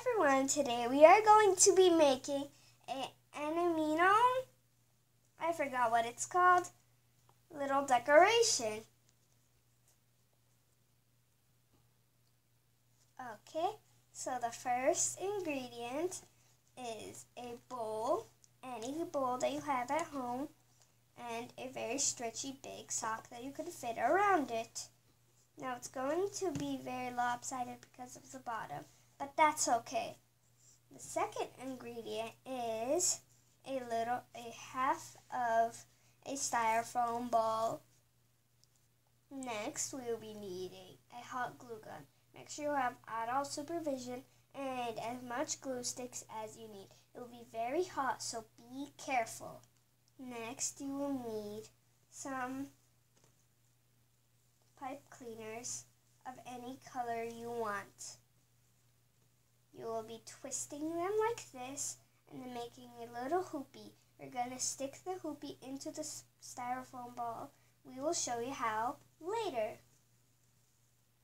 everyone, today we are going to be making an Animino, I forgot what it's called, little decoration. Okay, so the first ingredient is a bowl, any bowl that you have at home, and a very stretchy big sock that you can fit around it. Now it's going to be very lopsided because of the bottom but that's okay. The second ingredient is a little, a half of a styrofoam ball. Next, we will be needing a hot glue gun. Make sure you have adult supervision and as much glue sticks as you need. It will be very hot, so be careful. Next, you will need some pipe cleaners of any color you want. You will be twisting them like this and then making a little hoopy. You're going to stick the hoopy into the styrofoam ball. We will show you how later.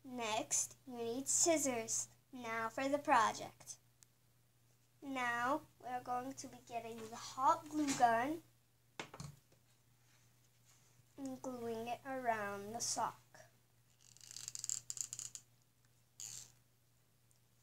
Next, you need scissors. Now for the project. Now, we're going to be getting the hot glue gun and gluing it around the sock.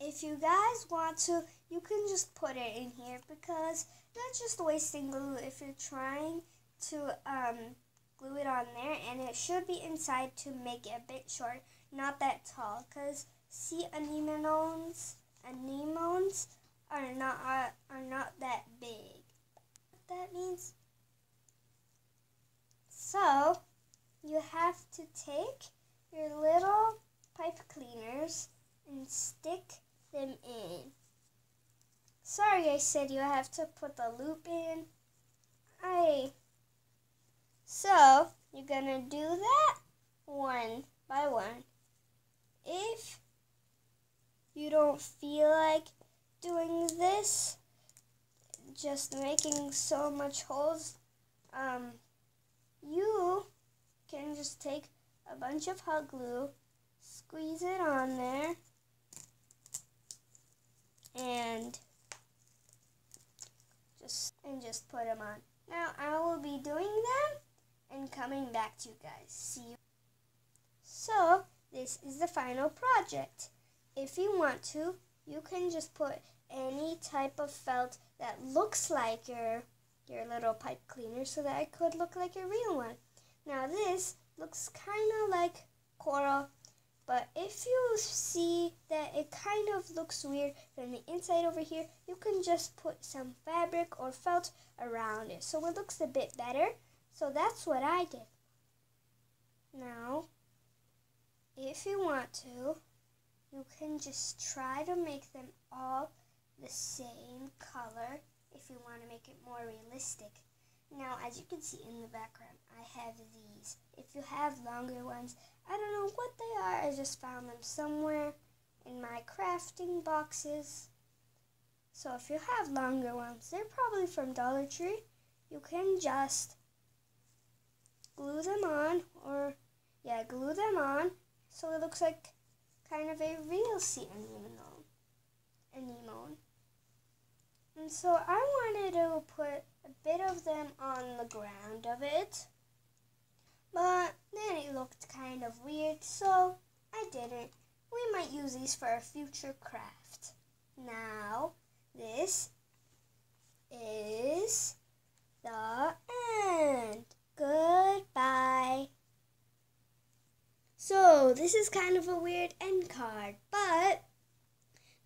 If you guys want to, you can just put it in here because that's just wasting glue if you're trying to um, glue it on there and it should be inside to make it a bit short, not that tall because sea anemones, anemones are not are, are not that big. What that means? So, you have to take your little pipe cleaners and stick them in. I said you have to put the loop in. I... So, you're gonna do that one by one. If you don't feel like doing this, just making so much holes, um, you can just take a bunch of hot glue, squeeze it on there, and just put them on. Now I will be doing them and coming back to you guys. See you. So this is the final project. If you want to, you can just put any type of felt that looks like your your little pipe cleaner so that it could look like a real one. Now this looks kind of like coral if you see that it kind of looks weird from the inside over here, you can just put some fabric or felt around it so it looks a bit better. So that's what I did. Now, if you want to, you can just try to make them all the same color if you want to make it more realistic. Now, as you can see in the background, I have these. If you have longer ones, I don't know what they are. I just found them somewhere in my crafting boxes. So if you have longer ones, they're probably from Dollar Tree. You can just glue them on or yeah, glue them on so it looks like kind of a real sea anemone. anemone. And so I wanted to put a bit of them on the ground of it. But then it looked kind of weird, so I didn't. We might use these for a future craft. Now, this is the end. Goodbye. So, this is kind of a weird end card, but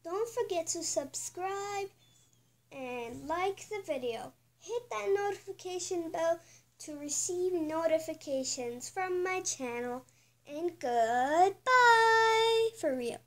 don't forget to subscribe and like the video. Hit that notification bell to receive notifications from my channel. And goodbye for real.